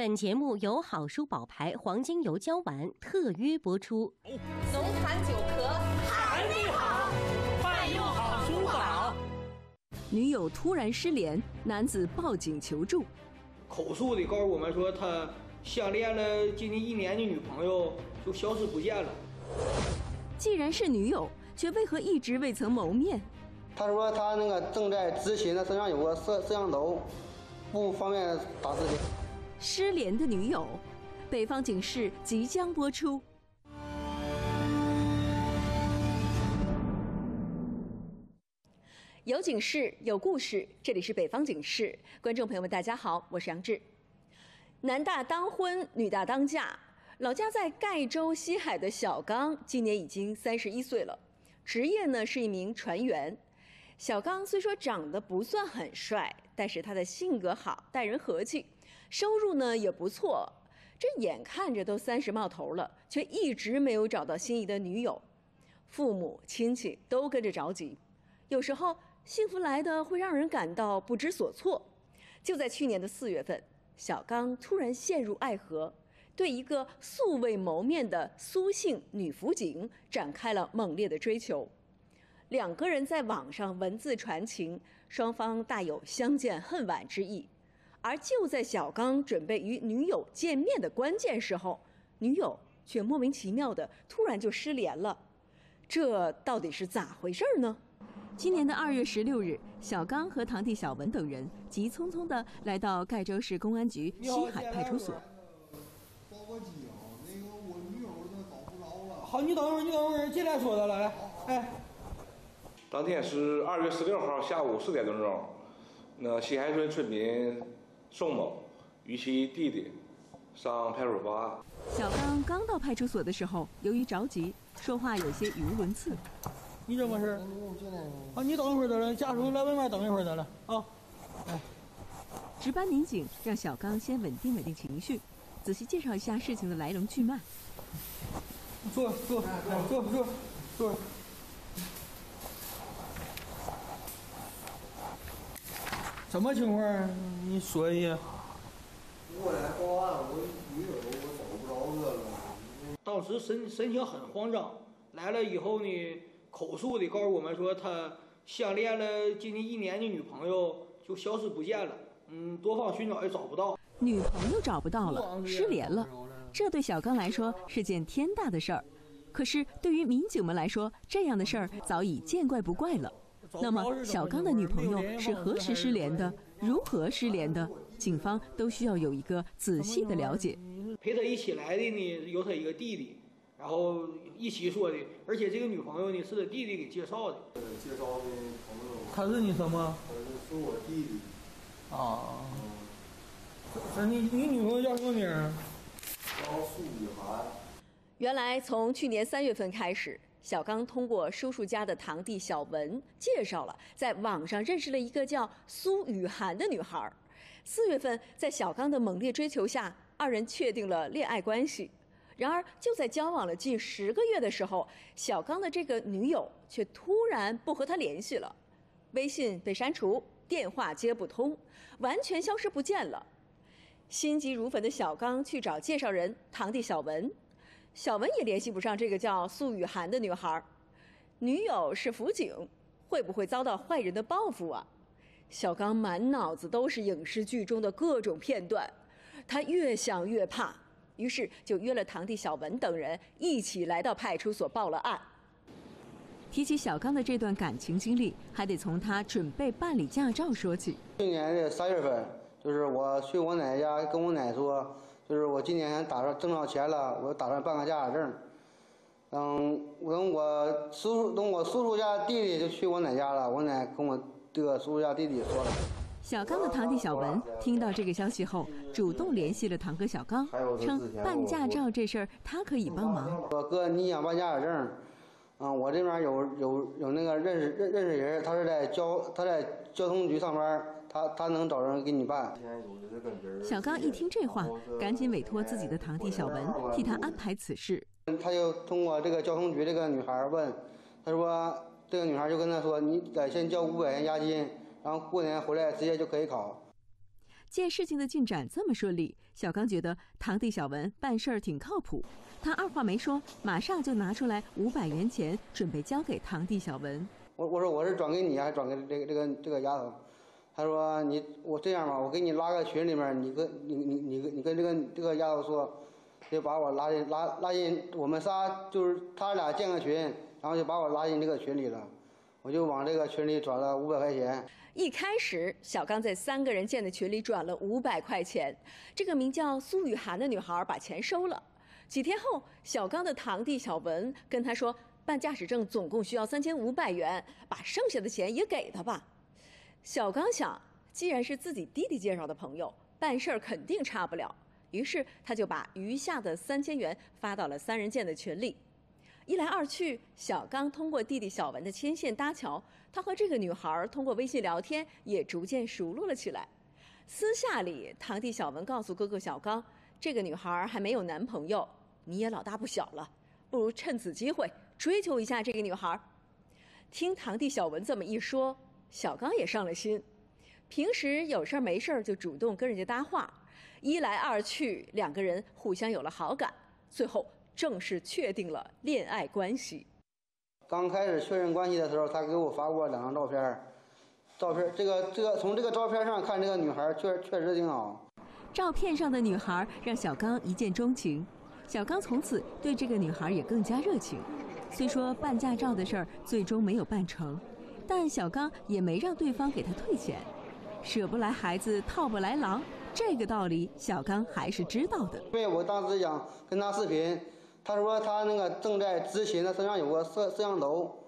本节目由好书宝牌黄金油胶丸特约播出。农残久咳还没好，快用好书宝。女友突然失联，男子报警求助。口述的告诉我们说，他相恋了接近一年的女朋友就消失不见了。既然是女友，却为何一直未曾谋面？他说他那个正在执勤，他身上有个摄摄像头，不方便打视频。失联的女友，北方警示即将播出。有警示，有故事，这里是北方警示。观众朋友们，大家好，我是杨志。男大当婚，女大当嫁。老家在盖州西海的小刚，今年已经三十一岁了，职业呢是一名船员。小刚虽说长得不算很帅，但是他的性格好，待人和气。收入呢也不错，这眼看着都三十冒头了，却一直没有找到心仪的女友，父母亲戚都跟着着急。有时候幸福来的会让人感到不知所措。就在去年的四月份，小刚突然陷入爱河，对一个素未谋面的苏姓女辅警展开了猛烈的追求。两个人在网上文字传情，双方大有相见恨晚之意。而就在小刚准备与女友见面的关键时候，女友却莫名其妙的突然就失联了，这到底是咋回事呢？今年的二月十六日，小刚和堂弟小文等人急匆匆的来到盖州市公安局西海派出所。报个警，那个我女友那找不着了。好，你等一会儿，你等一会儿，进来说的来，哎。当天是二月十六号下午四点多钟，那西海村村民。宋某与其弟弟上派出所报案。小刚刚到派出所的时候，由于着急，说话有些语无伦次。你怎么回事？啊，你等一会儿得了，家属来外面等一会儿得了啊。哎，值班民警让小刚先稳定稳定情绪，仔细介绍一下事情的来龙去脉。坐坐坐坐坐。什么情况？你说一下。我来报案，我女友我找不着她了。当时神神情很慌张，来了以后呢，口述的告诉我们说，他相恋了接近一年的女朋友就消失不见了。嗯，多方寻找也找不到。女朋友找不到了，失联了，这对小刚来说是件天大的事儿。可是对于民警们来说，这样的事儿早已见怪不怪了。那么，小刚的女朋友是何时失联的？如何失联的？警方都需要有一个仔细的了解。陪他一起来的呢，有他一个弟弟，然后一起说的。而且这个女朋友呢，是他弟弟给介绍的。介绍的朋友。他是你什么？他是我弟弟。啊。那你你女朋友叫什么名？叫苏雨涵。原来从去年三月份开始。小刚通过叔叔家的堂弟小文介绍了，在网上认识了一个叫苏雨涵的女孩。四月份，在小刚的猛烈追求下，二人确定了恋爱关系。然而，就在交往了近十个月的时候，小刚的这个女友却突然不和他联系了，微信被删除，电话接不通，完全消失不见了。心急如焚的小刚去找介绍人堂弟小文。小文也联系不上这个叫苏雨涵的女孩，女友是辅警，会不会遭到坏人的报复啊？小刚满脑子都是影视剧中的各种片段，他越想越怕，于是就约了堂弟小文等人一起来到派出所报了案。提起小刚的这段感情经历，还得从他准备办理驾照说起。去年的三月份，就是我去我奶奶家，跟我奶说。就是我今年打算挣到钱了，我打算办个驾驶证。嗯，等我叔叔，等我叔叔家弟弟就去我奶家了。我奶跟我这个叔叔家弟弟说了。小刚的堂弟小文听到这个消息后，主动联系了堂哥小刚，称办驾照这事儿他可以帮忙。我哥，你想办驾驶证？嗯，我这边有有有那个认识认认识人，他是在交他在交通局上班，他他能找人给你办。小刚一听这话，赶紧委托自己的堂弟小文替他安排此事。他就通过这个交通局这个女孩问，他说这个女孩就跟他说，你得先交五百元押金，然后过年回来直接就可以考。见事情的进展这么顺利，小刚觉得堂弟小文办事儿挺靠谱。他二话没说，马上就拿出来五百元钱，准备交给堂弟小文。我我说我是转给你，还是转给这个这个这个丫头？他说你我这样吧，我给你拉个群里面，你跟你你你你跟这个这个丫头说，就把我拉进拉拉进我们仨就是他俩建个群，然后就把我拉进这个群里了。我就往这个群里转了五百块钱。一开始，小刚在三个人建的群里转了五百块钱，这个名叫苏雨涵的女孩把钱收了。几天后，小刚的堂弟小文跟他说，办驾驶证总共需要三千五百元，把剩下的钱也给他吧。小刚想，既然是自己弟弟介绍的朋友，办事儿肯定差不了，于是他就把余下的三千元发到了三人建的群里。一来二去，小刚通过弟弟小文的牵线搭桥，他和这个女孩通过微信聊天也逐渐熟络了起来。私下里，堂弟小文告诉哥哥小刚，这个女孩还没有男朋友，你也老大不小了，不如趁此机会追求一下这个女孩。听堂弟小文这么一说，小刚也上了心。平时有事儿没事儿就主动跟人家搭话，一来二去，两个人互相有了好感，最后。正式确定了恋爱关系。刚开始确认关系的时候，他给我发过两张照片，照片这个这个从这个照片上看，这个女孩确确实挺好。照片上的女孩让小刚一见钟情，小刚从此对这个女孩也更加热情。虽说办驾照的事儿最终没有办成，但小刚也没让对方给他退钱。舍不来孩子套不来狼，这个道理小刚还是知道的。因为我当时想跟他视频。他说他那个正在执勤，他身上有个摄摄像头，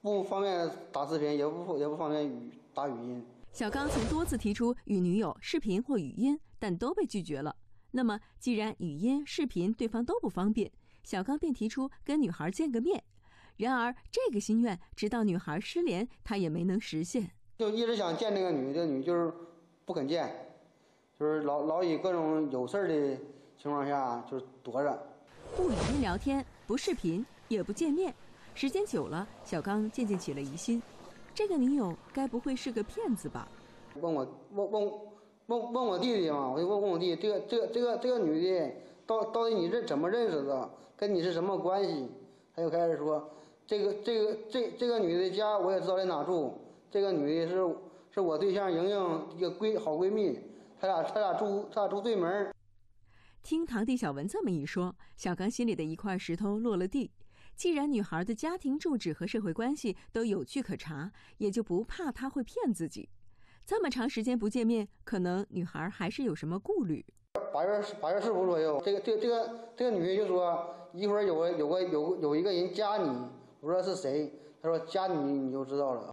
不方便打视频，也不也不方便语打语音。小刚曾多次提出与女友视频或语音，但都被拒绝了。那么既然语音、视频对方都不方便，小刚便提出跟女孩见个面。然而这个心愿直到女孩失联，他也没能实现。就一直想见这个女，这女就是不肯见，就是老老以各种有事儿的情况下就是躲着。不语音聊天，不视频，也不见面，时间久了，小刚渐渐起了疑心，这个女友该不会是个骗子吧？问我问问问问我弟弟嘛，我就问问我弟，这个这个这个这个女的，到到底你是怎么认识的？跟你是什么关系？他就开始说，这个这个这这个女的家我也知道在哪住，这个女的是是我对象莹莹一个闺好闺蜜，她俩她俩住她俩住对门。听堂弟小文这么一说，小刚心里的一块石头落了地。既然女孩的家庭住址和社会关系都有据可查，也就不怕她会骗自己。这么长时间不见面，可能女孩还是有什么顾虑。八月八月十五左右，这个这个这个这个女的就说一会儿有个有个有有一个人加你，我说是谁？他说加你你就知道了。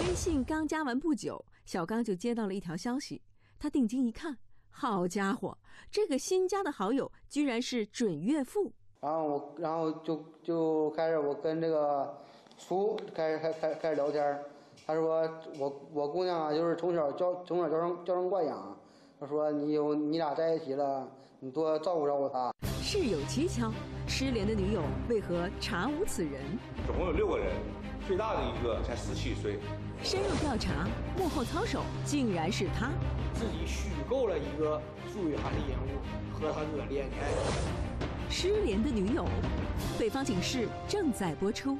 微信刚加完不久，小刚就接到了一条消息，他定睛一看。好家伙，这个新加的好友居然是准岳父。然后我，然后就就开始我跟这个叔开始开开开始聊天。他说我我姑娘啊，就是从小娇从小娇生娇生惯养。他说你有你俩在一起了，你多照顾照顾她。事有蹊跷，失联的女友为何查无此人？总共有六个人，最大的一个才十七岁。深入调查，幕后操手竟然是他。自己虚构了一个苏雨涵的人物和他哥恋爱。失联的女友，北方警示正在播出。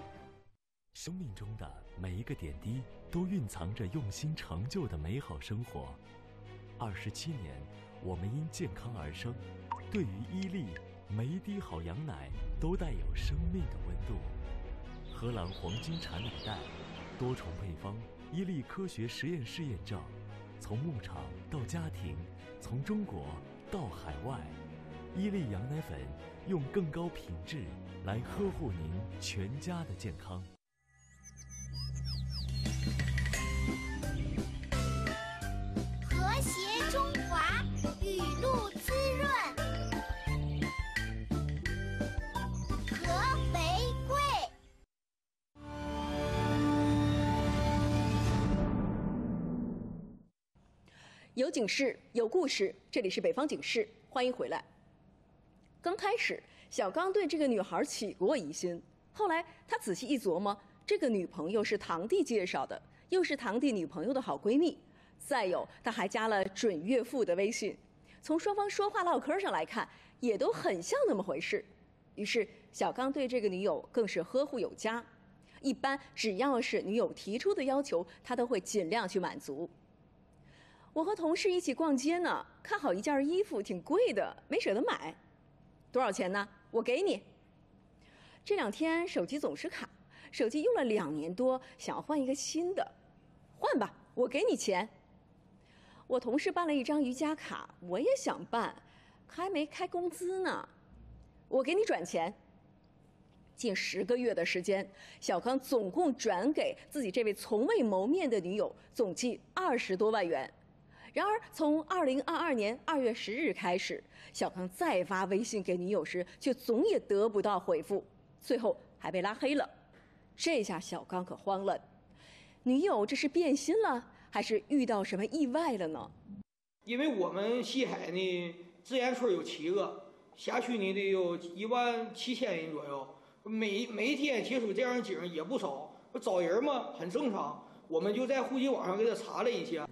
生命中的每一个点滴都蕴藏着用心成就的美好生活。二十七年，我们因健康而生。对于伊利，每一滴好羊奶都带有生命的温度。荷兰黄金产奶带，多重配方，伊利科学实验室验证。从牧场到家庭，从中国到海外，伊利羊奶粉用更高品质来呵护您全家的健康。有警示，有故事，这里是北方警示，欢迎回来。刚开始，小刚对这个女孩起过疑心，后来他仔细一琢磨，这个女朋友是堂弟介绍的，又是堂弟女朋友的好闺蜜，再有，他还加了准岳父的微信。从双方说话唠嗑上来看，也都很像那么回事。于是，小刚对这个女友更是呵护有加。一般只要是女友提出的要求，他都会尽量去满足。我和同事一起逛街呢，看好一件衣服，挺贵的，没舍得买。多少钱呢？我给你。这两天手机总是卡，手机用了两年多，想要换一个新的。换吧，我给你钱。我同事办了一张瑜伽卡，我也想办，还没开工资呢。我给你转钱。近十个月的时间，小康总共转给自己这位从未谋面的女友总计二十多万元。然而，从二零二二年二月十日开始，小康再发微信给女友时，却总也得不到回复，最后还被拉黑了。这下小刚可慌了，女友这是变心了，还是遇到什么意外了呢？因为我们西海呢，自然村有七个，辖区呢得有一万七千人左右。每每天接触这样的景也不少，不找人嘛很正常。我们就在户籍网上给他查了一下。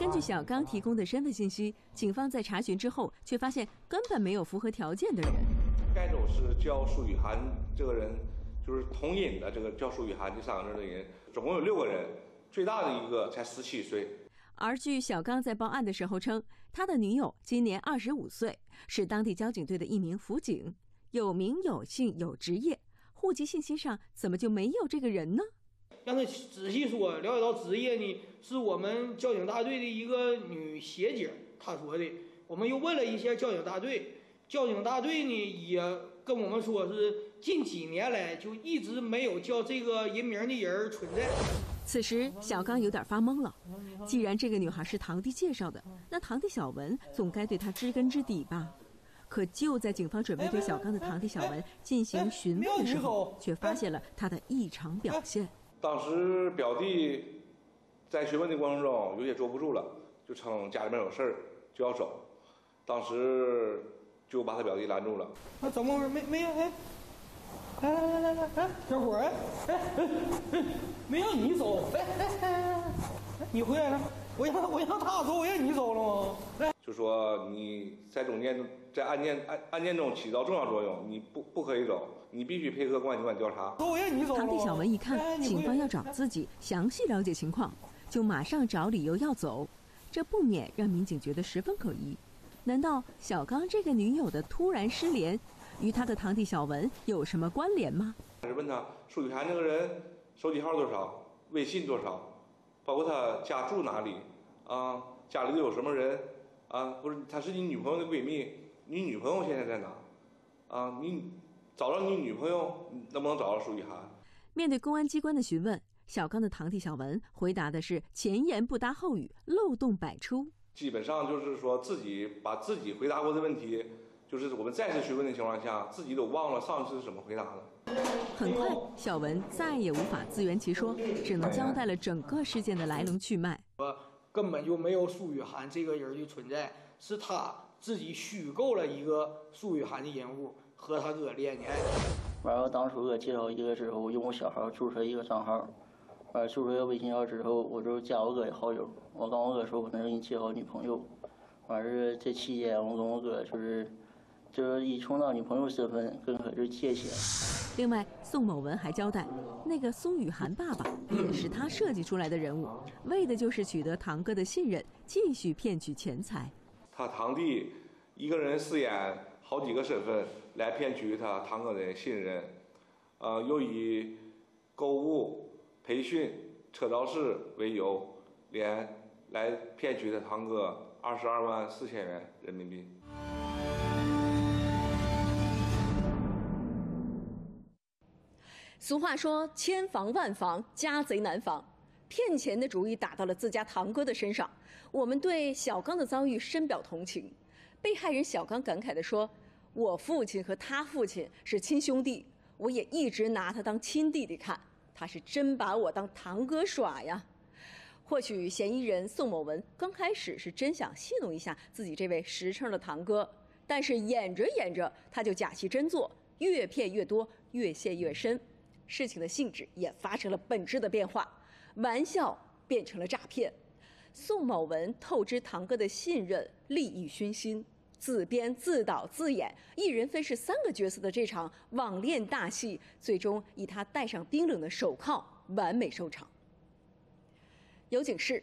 根据小刚提供的身份信息，警方在查询之后，却发现根本没有符合条件的人。该州是叫苏雨涵这个人，就是同饮的这个叫苏雨涵这三个字的人，总共有六个人，最大的一个才十七岁。而据小刚在报案的时候称，他的女友今年二十五岁，是当地交警队的一名辅警。有名有姓有职业，户籍信息上怎么就没有这个人呢？让他仔细说，了解到职业呢，是我们交警大队的一个女协警，她说的。我们又问了一下交警大队，交警大队呢也跟我们说是近几年来就一直没有叫这个人名的人存在。此时小刚有点发懵了，既然这个女孩是堂弟介绍的，那堂弟小文总该对她知根知底吧？可就在警方准备对小刚的堂弟小文进行询问的时候，却发现了他的异常表现。当时表弟在询问的过程中有些坐不住了，就称家里面有事儿就要走，当时就把他表弟拦住了。那怎么回事？没没有哎，来来来来来哎，小伙儿哎哎哎，没让你走哎哎哎，你回来了，我让我让他走，我让你走了吗？来。就说你在中间，在案件案案件中起到重要作用，你不不可以走，你必须配合公安机关调查。堂弟小文一看警方要找自己，详细了解情况，就马上找理由要走，这不免让民警觉得十分可疑。难道小刚这个女友的突然失联，与他的堂弟小文有什么关联吗？是问他苏雨涵这个人手机号多少，微信多少，包括他家住哪里，啊，家里都有什么人？啊，不是，她是你女朋友的闺蜜，你女朋友现在在哪？啊，你找到你女朋友，能不能找到舒雨涵？面对公安机关的询问，小刚的堂弟小文回答的是前言不搭后语，漏洞百出。基本上就是说自己把自己回答过的问题，就是我们再次询问的情况下，自己都忘了上次是怎么回答的。很快，小文再也无法自圆其说，只能交代了整个事件的来龙去脉。根本就没有苏雨涵这个人的存在，是他自己虚构了一个苏雨涵的人物和他哥恋爱。完了，当初我介绍一个之后，用我小号注册一个账号，完了注册一个微信号之后，我就加我哥的好友。我跟我哥说，我能给你介绍女朋友。完事这期间，我跟我哥就是。就是以充当女朋友身份跟他这借钱。另外，宋某文还交代，那个苏雨涵爸爸也是他设计出来的人物，为的就是取得堂哥的信任，继续骗取钱财。他堂弟一个人饰演好几个身份来骗取他堂哥的信任，呃，又以购物、培训、车肇事为由，连来骗取他堂哥二十二万四千元人民币。俗话说：“千防万防，家贼难防。”骗钱的主意打到了自家堂哥的身上。我们对小刚的遭遇深表同情。被害人小刚感慨地说：“我父亲和他父亲是亲兄弟，我也一直拿他当亲弟弟看。他是真把我当堂哥耍呀。”或许嫌疑人宋某文刚开始是真想戏弄一下自己这位实诚的堂哥，但是演着演着他就假戏真做，越骗越多，越陷越深。事情的性质也发生了本质的变化，玩笑变成了诈骗。宋某文透支堂哥的信任，利益熏心，自编自导自演，一人分饰三个角色的这场网恋大戏，最终以他戴上冰冷的手铐完美收场。有警示：